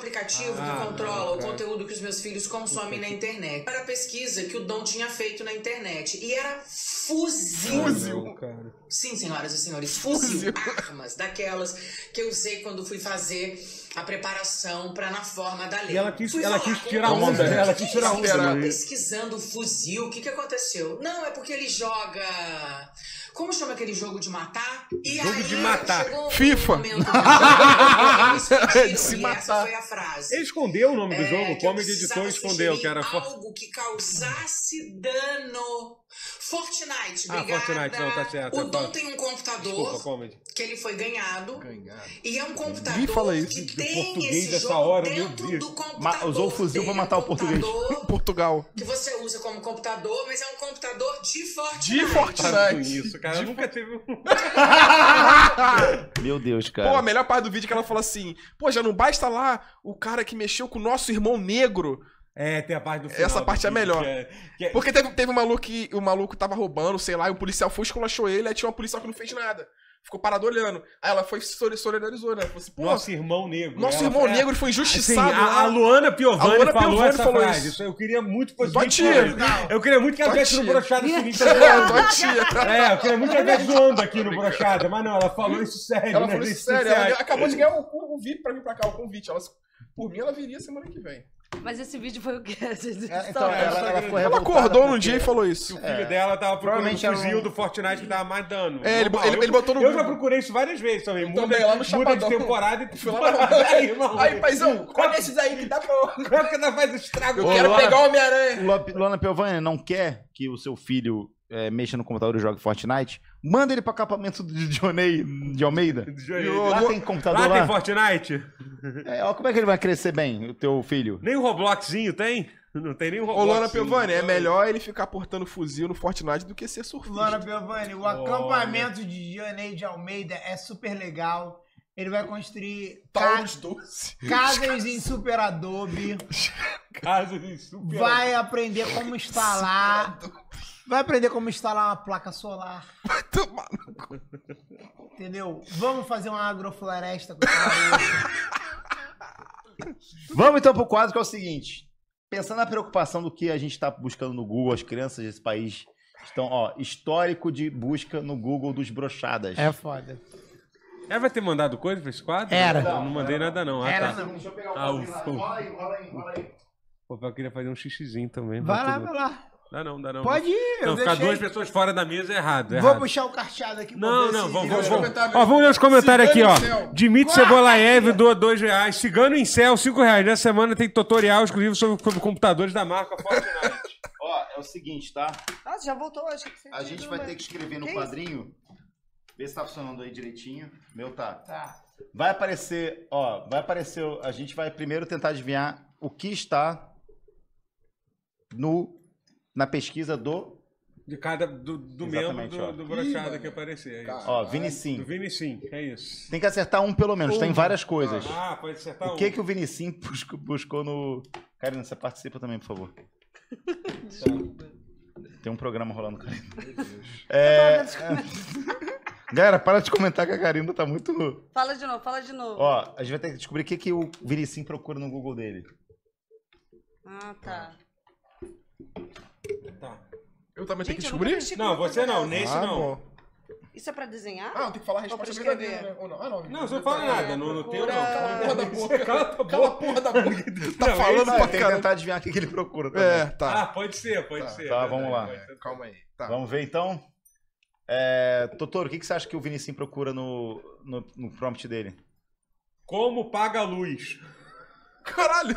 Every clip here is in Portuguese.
aplicativo Ah, que controla o cara. conteúdo que os meus filhos consomem na internet. Era a pesquisa que o Dom tinha feito na internet. E era fuzil. Não, cara. Sim, senhoras e senhores, fuzil, armas, daquelas que eu usei quando fui fazer a preparação pra na forma da lei. E ela quis- Fui ela quis tirar o onda, Dom, ela "Que quis tirar onda, né?" pesquisando fuzil, o que que aconteceu? Não, é porque ele joga... Como chama aquele jogo de matar? E Jogo aí de matar. um FIFA. pediram, De se matar. essa foi a frase. Ele escondeu o nome do É, jogo, o que eu Comedy Editor escondeu, que era algo que causasse dano. Fortnite, Ah, obrigada. Fortnite, não, tá certo, O é Dom tem um computador Desculpa, que ele foi ganhado. Ganhado. E é um computador Gui fala isso. que tem português esse jogo hora, meu dentro Deus. do computador. Ma- usou o fuzil pra é um matar o português. Portugal. Que você usa como computador, mas é um computador de Fortnite. De Fortnite. isso, cara. Nunca teve um. Meu Deus, Pô, a cara. melhor parte do vídeo é que ela falou assim: pô, já não basta lá o cara que mexeu com o nosso irmão negro. É, tem a parte do final. Essa do parte é melhor. que é- que é- Porque teve, teve um maluco que o maluco tava roubando, sei lá, e o policial foi esculachou ele, aí tinha uma policial que não fez nada. Ficou parado olhando. Aí ela foi se solidarizou, né? Falou assim, pô, Nosso irmão negro. nosso Ela- irmão é- negro foi Assim, injustiçado. a, a lá. Luana Piovani A Luana falou Piovani essa falou frase. isso. Eu queria muito que tia. Eu queria muito que Tua tivesse no tia. brochado seguinte. É, tua tia. É, eu queria muito que ela tivesse zoando aqui no brochada, mas não, ela falou isso sério. Ela né, falou isso sério. Ela acabou de ganhar o, o VIP pra vir pra cá, o convite. Ela, por mim, ela viria semana que vem. Mas esse vídeo foi o quê? É, então, ela, ela Ela acordou num dia e falou isso. O filho dela tava procurando o fuzil não- do Fortnite que dava mais dano. É, ele- ele- ele botou no Eu já procurei isso várias vezes também. Muda, também, lá no muda de Chapadão. temporada e Fui lá na- Aí, irmão. Aí, paizão, qual desses aí que dá pra. Qual que ainda faz estrago? Eu Ô, quero Luana- pegar o Homem-Aranha. Lu- Luana Piovani não quer que o seu filho é, mexa no computador e jogue Fortnite? Manda ele pro acampamento de Dionei de Almeida. Lá tem computador Lá lá? tem Fortnite? É, ó, como é que ele vai crescer bem, o teu filho? Nem o Robloxzinho tem? Não tem nem o Ô, Roblox. Luana Piovani, é melhor ele ficar portando fuzil no Fortnite do que ser surfista. Luana Piovani, o acampamento de Dionei de Almeida é super legal. Ele vai construir ca- Taurus doce. casas em super adobe. Caso de super... Vai aprender como instalar. Vai aprender como instalar uma placa solar. Vai tomar. Entendeu? Vamos fazer uma agrofloresta com garoto. Vamos então pro quadro que é o seguinte. Pensando na preocupação do que a gente está buscando no Google, as crianças desse país estão, ó, histórico de busca no Google dos brochadas. É foda. É, vai ter mandado coisa pra esse quadro? Era. Não, não mandei nada não. Ah, Era tá. não. Deixa eu pegar o Ah, o fogo. Rola aí, rola aí, rola aí. Pô, eu queria fazer um xixizinho também. Vai lá, tudo- vai lá. Dá não, dá não. Pode ir, Não, ficar deixei. duas pessoas fora da mesa é errado. é Vou errado. puxar o carteado aqui pra Não, não, vamos, Vamos vamos. Ó, vamos ler os comentários aqui, ó. Dimitri Cebolaev doa dois reais. Cigano em céu, cinco reais. Nessa semana tem tutorial exclusivo sobre, sobre computadores da marca Fortnite. Ó, é o seguinte, tá? Nossa, já voltou, acho que você A gente vai ter que escrever no Que quadrinho. Vê se tá funcionando aí direitinho. Meu tá. Tá. Vai aparecer, ó, vai aparecer. A gente vai primeiro tentar adivinhar o que está no na pesquisa do, De cada, do, do membro do, do brochado que aparecer. É isso. ó, Vinicim. Do Vinicim, é isso. Tem que acertar um pelo menos, tem várias coisas. Ah, pode acertar O que que o Vinicim buscou, buscou no Karina, você participa também, por favor. Tem um programa rolando, Karina. É... Galera, para de comentar que a Karina tá muito. Fala de novo, fala de novo. Ó, a gente vai ter que descobrir o que, que o Vinicim procura no Google dele. Ah, tá. Tá. Eu também tenho que Gente, eu nunca descobrir? mexi com Não, você não, computador. nesse ah, não. bom. Isso é pra desenhar? Ah, não tem que falar a Ou pra resposta escrever? verdadeira, né? Ou não? Ah, não. Não, você não fala nada, no, no teu não. Cala a porra da boca. Cala a Cala a boca. porra da boca. Tá Não, falando esse- pra tem que caramba. tentar adivinhar o que, que ele procura também. É, tá. Ah, pode ser, pode ser. tá, é vamos lá. verdade, pode ser. Calma aí. Tá. Vamos ver então. É, Totoro, o que, que você acha que o Vinicim procura no, no, no prompt dele? Como paga a luz? Caralho.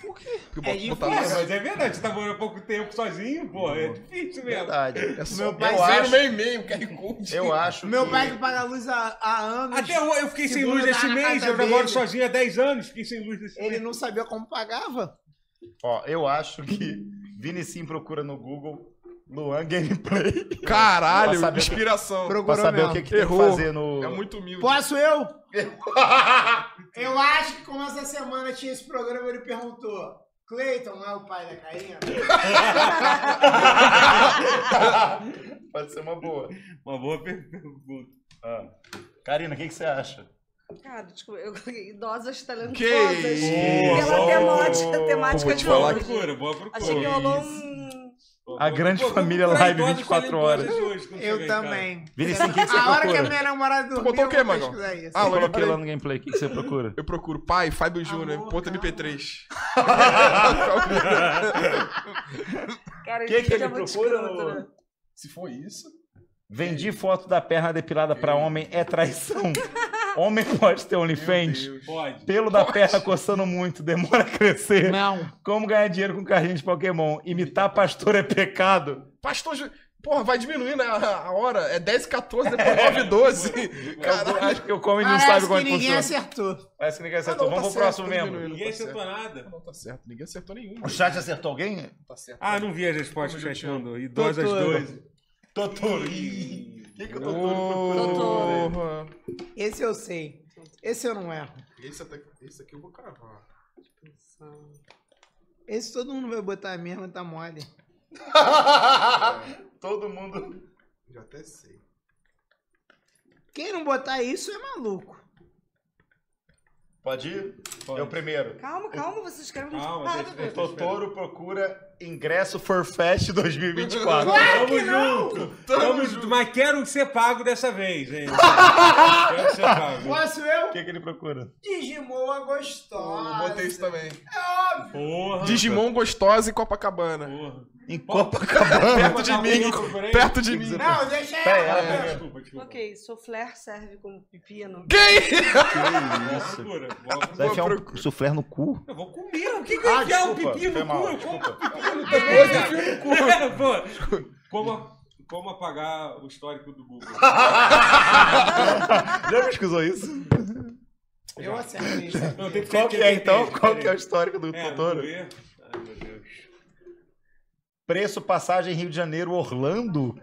Por quê? Porque É eu boto- É, mas é verdade, você tá morando pouco tempo sozinho, pô, é difícil mesmo. Verdade. É só Meu pai eu acho- meio meio, QR Code. Eu acho. Meu que... pai que paga a luz há, há anos. Até eu, eu fiquei sem luz esse mês, eu já moro dele. sozinho há 10 anos, fiquei sem luz esse Ele mês. não sabia como pagava. Ó, eu acho que Vinicim procura no Google Luan Gameplay. Caralho, Pra que- inspiração. pra Procurou saber mesmo. o que, que tem que fazer no. É muito humilde. Posso eu? eu acho que como essa semana tinha esse programa, ele perguntou. Cleiton não é o pai da Karina? Pode ser uma boa. Uma boa pergunta. Ah. Karina, o que, que você acha? Cara, desculpa, eu coloquei idosas talentosas. Que Pela isso? temática, temática de falar hoje. procura, boa procura. Achei que rolou um... A grande Pô, família live idosas 24 horas. hoje, Eu também. Vinicius, o que, que você A hora que a procura? minha namorada dormiu, botou o quê, isso. Ah, Eu coloquei lá no gameplay. O que, que você procura? Eu procuro pai, Fábio Júnior, ponto calma. MP3. Cara, Que que gente, ele é procura, né? Se for isso. Vendi foto da perna depilada pra homem é traição. Homem pode ter OnlyFans? Pode. Pelo da perna coçando muito, demora a crescer. Não. Como ganhar dinheiro com carrinho de Pokémon? Imitar pastor é pecado? Pastor. Porra, vai diminuindo a, a hora. É 10 e 14, depois 9 e 12. Eu Caralho. acho que o Come não Parece sabe é que ninguém funciona. acertou. Parece que ninguém Ah, acertou. não, Vamos tá pro certo, próximo membro. Ninguém tá acertou certo. nada. Não tá certo, ninguém acertou nenhum. O chat acertou alguém? Não tá certo. Ah, não vi as respostas que Como o chat eu te mandou. Idosas Totoro. dois. Totoro. Que, que o Totoro procura? Esse eu sei. Esse eu não erro. Esse, até... Esse aqui eu vou cravar. Esse todo mundo vai botar mesmo, tá mole. Todo mundo. Já até sei. Quem não botar isso é maluco. Pode ir? Pode. É o primeiro. Calma, calma, vocês escrevem muito Calma, rápido. deixa- O Totoro procura ingresso for Fest 2024. Tamo junto. Tamo junto. Mas quero ser pago dessa vez, hein? quero ser pago. Posso eu? O que, que ele procura? Digimon Eu gostosa. botei isso também. É óbvio. Porra. Digimon gostosa em Copacabana. Porra. Em Copacabana. Perto de mim. Perto de mim. Não, deixa Pera ela. ela- É, Desculpa, desculpa. Ok, soufflé serve como pepino. Gay! Que isso? Vai enfiar um soufflé no cu? Eu vou comer. O que que eu Ah, enfiar um Foi no cu? Eu no cu. É, pô. Como, como apagar o histórico do Google? Já pesquisou isso? Eu acerto isso. Não, tem Qual que é então? Qual que é o histórico do É, Totoro? Ai, meu Deus. Preço passagem Rio de Janeiro Orlando?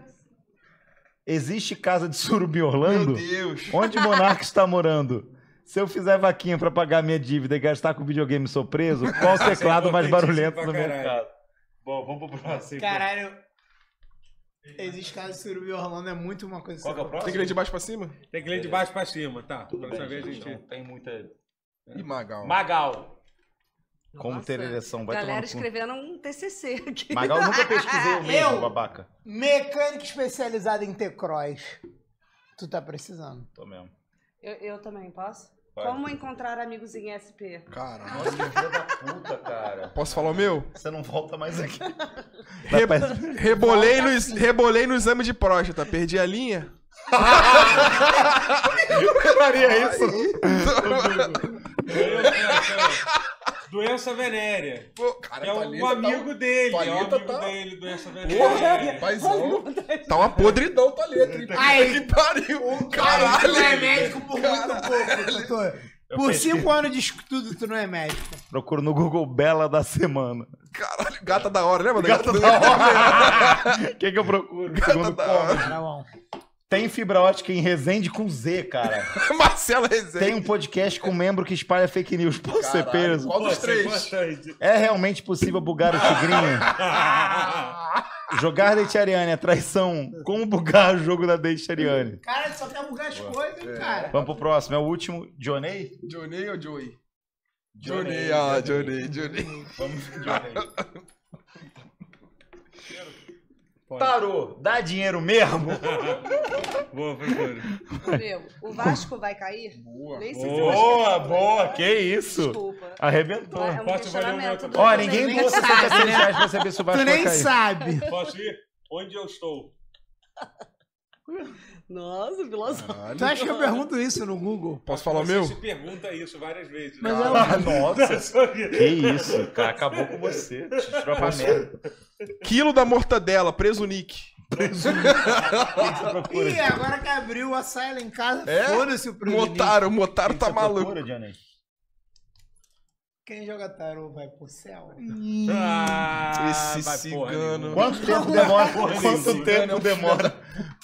Existe casa de surubi Orlando? Meu Deus. Onde Monark está morando? Se eu fizer vaquinha pra pagar minha dívida e gastar com videogame sou preso, qual teclado mais barulhento caralho. mercado? Bom, vamos pro próximo. Caralho. Existe caso de Surubi Orlando, é muito uma coisa. Qual que é o Tem próximo? que ler de baixo pra cima? Tem que ler de baixo pra cima, tá? Tudo Pra bem, saber a gente, não tem muita... Ih, Magal. Magal. Como Nossa, ter ereção? Vai tomar Galera no cu. escrevendo um TCC aqui. Magal nunca pesquisei o mesmo, Eu? babaca. Mecânica especializada em T-Cross. Tu tá precisando. Tô mesmo. Eu, eu também, posso? Vai. Como encontrar amigos em SP? Caralho. Nossa, que filha da puta, cara. Posso falar o meu? Você não volta mais aqui. Re- pra- rebolei, no, ex- rebolei no exame de próstata. Perdi a linha? faria isso? Doença, venérea. Pô, cara, é um amigo dele. É um amigo tá- dele, doença Porra, venérea. paizão. Tá uma podridão, letra. Aí. que pariu. Cara, tu não é Caralho. médico por muito pouco, doutor. Por cinco anos de estudo, tu não é médico. Procuro no Google Bela da semana. Caralho, gata da hora, lembra? da Gata gata da hora. O que, que eu procuro? Segundo da? Tá bom. Tem fibra ótica em Resende com Z, cara. Marcela Rezende. Tem um podcast com membro que espalha fake news. Posso ser Caralho, preso? Qual dos Pô, é três? É realmente possível bugar o tigrinho? Jogar Date Ariane é traição. Como bugar o jogo da Date Ariane? Cara, só quer bugar as coisas, hein, cara. Vamos pro próximo. É o último. Johnny? Johnny ou Joey? Johnny, ah, Johnny, Johnny. Vamos Johnny. Pode. Tarô, dá dinheiro mesmo? Boa. Meu, o Vasco vai cair? Boa. Nem sei Boa. Boa, boa, que isso. Desculpa. Arrebentou. É um Posso valer o meu Ó, do- ninguém nem doou sabe, 66 né? reais pra saber se o Vasco Tu vai nem cair. sabe. Posso ir? Onde eu estou? Nossa, filosófico. Caralho. Tu acha que eu pergunto isso no Google? Posso falar o Você meu? se pergunta isso várias vezes. Mas né? Ah, nossa. Que- isso, cara. Acabou com você. Te tirou pra merda. Quilo da mortadela, preso Nick. O que que você procura? Ih, agora que abriu a saia lá em casa, É? foda-se o presidente. Motaro, Motaro O que tá você maluco. procura, Johnny? Quem joga tarô vai pro céu. Ah, Esse vai cigano. nenhuma. Quanto tempo demora? Porra Quanto tempo demora?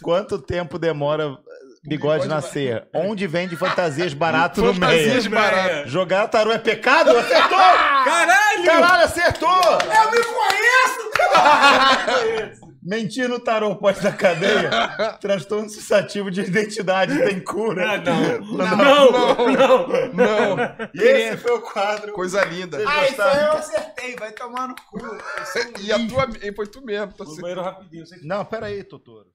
Quanto tempo demora bigode Bigode nascer? Onde vende fantasias barato no Fantasias meio? baratas. Jogar tarô é pecado? Acertou! Caralho! Caralho, acertou! Eu me conheço! Mentir no tarô pode dar cadeia? Transtorno dissociativo de identidade tem cura? Ah, não. Não, Não, não. Não, E esse foi o quadro. coisa linda. Ah, isso aí eu acertei, vai tomar no cu. Um E a tua, e foi tu mesmo. Tá Vou banheiro rapidinho. Não, pera aí, Totoro.